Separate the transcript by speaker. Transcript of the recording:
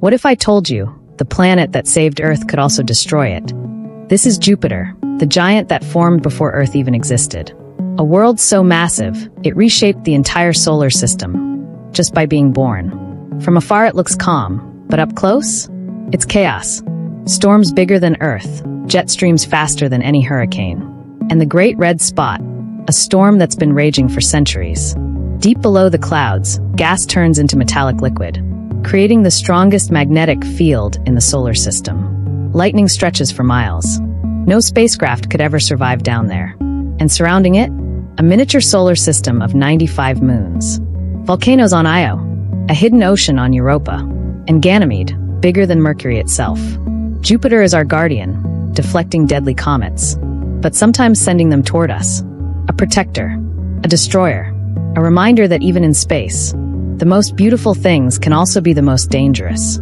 Speaker 1: What if I told you the planet that saved Earth could also destroy it? This is Jupiter, the giant that formed before Earth even existed. A world so massive, it reshaped the entire solar system, just by being born. From afar it looks calm, but up close, it's chaos. Storms bigger than Earth, jet streams faster than any hurricane. And the Great Red Spot, a storm that's been raging for centuries. Deep below the clouds, gas turns into metallic liquid, creating the strongest magnetic field in the solar system. Lightning stretches for miles. No spacecraft could ever survive down there. And surrounding it, a miniature solar system of 95 moons. Volcanoes on Io, a hidden ocean on Europa, and Ganymede, bigger than Mercury itself. Jupiter is our guardian, deflecting deadly comets, but sometimes sending them toward us. A protector, a destroyer, a reminder that even in space, the most beautiful things can also be the most dangerous.